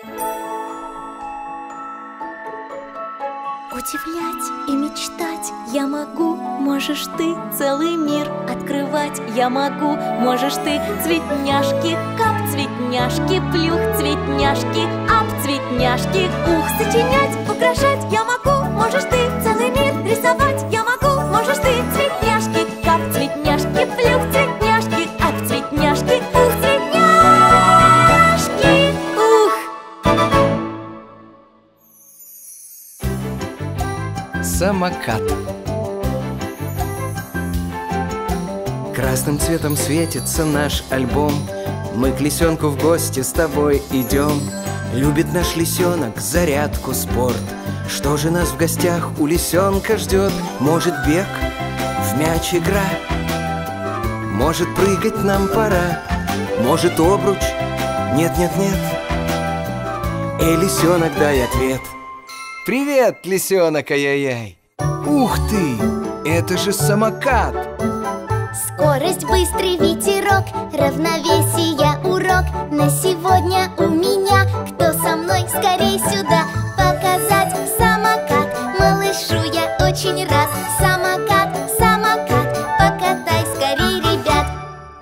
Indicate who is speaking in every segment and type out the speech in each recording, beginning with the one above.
Speaker 1: Удивлять и мечтать я могу, можешь ты целый мир открывать я могу, можешь ты цветняшки, кап, цветняшки, плюх, цветняшки, ап, цветняшки, ух, сочинять, украшать я могу, можешь ты целый мир рисовать
Speaker 2: Самокат. Красным цветом светится наш альбом. Мы к лисенку в гости с тобой идем. Любит наш лисенок зарядку, спорт. Что же нас в гостях у лисенка ждет? Может бег, в мяч игра? Может прыгать нам пора? Может обруч? Нет, нет, нет. Эй, лисенок, дай ответ Привет, лисенок, ай-яй-яй. Ух ты, это же самокат.
Speaker 3: Скорость, быстрый ветерок, равновесие, урок. На сегодня у меня, кто со мной, скорей сюда. Показать самокат, малышу я очень рад. Самокат, самокат, покатай скорей, ребят.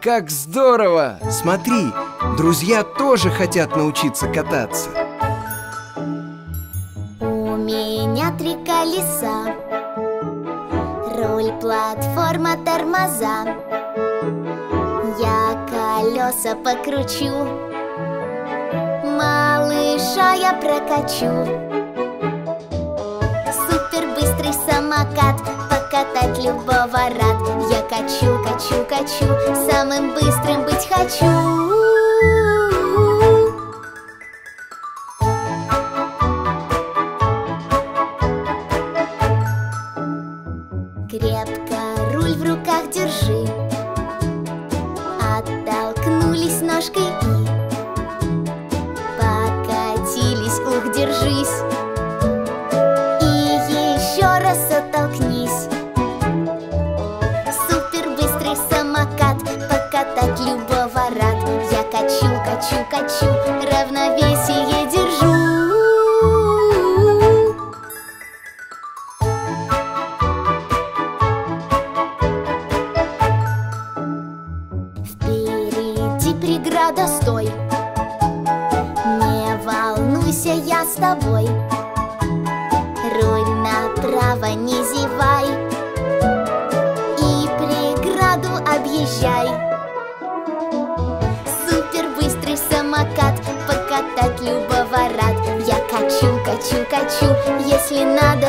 Speaker 2: Как здорово! Смотри, друзья тоже хотят научиться кататься
Speaker 3: платформа, тормоза. Я колеса покручу Малыша я прокачу. Супер быстрый самокат Покатать любого рад. Я качу, качу, качу Самым быстрым быть хочу Оттолкнулись ножкой. И Покатились, ух, держись. И еще раз оттолкнись. Супер быстрый самокат. Покатать любого рад. Я качу, качу, качу. Равновесие волнуйся, я с тобой. Руль направо не зевай И преграду объезжай. Супер быстрый самокат Покатать любого рад. Я качу, качу, качу Если надо,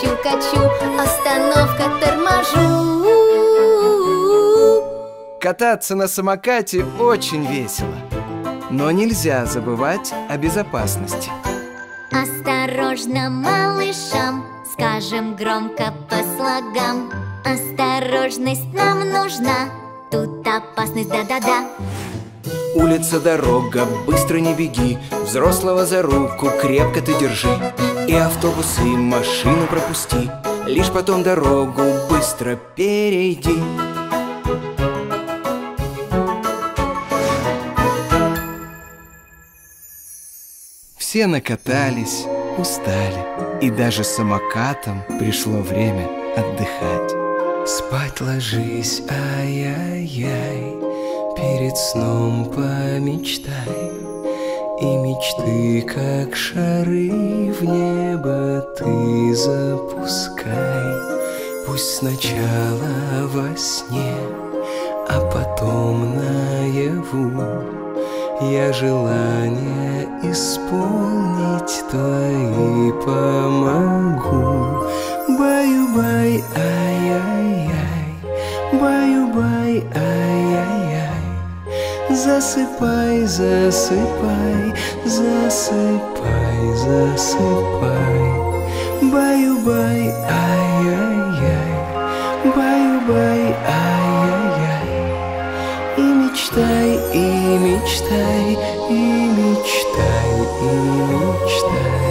Speaker 3: качу, качу, Остановка, торможу.
Speaker 2: Кататься на самокате очень весело Но нельзя забывать о безопасности.
Speaker 1: Осторожно, малышам, скажем громко по слогам. Осторожность нам нужна, тут опасность, да-да-да
Speaker 2: Улица, дорога, быстро не беги. Взрослого за руку крепко ты держи. И автобусы, и машину пропусти. Лишь потом дорогу быстро перейди. Все накатались, устали. И даже самокатом пришло время отдыхать. Спать ложись, ай-яй-яй Перед сном помечтай И мечты, как шары в небо ты запускай. Пусть сначала во сне, а потом наяву. Я желание исполнить твои помогу. Баю-бай, ай-яй-яй Баю-бай, Засыпай, засыпай, засыпай, засыпай. Баю-бай, ай-яй-яй Баю-бай, ай-яй-яй. И мечтай, и мечтай, и мечтай, и мечтай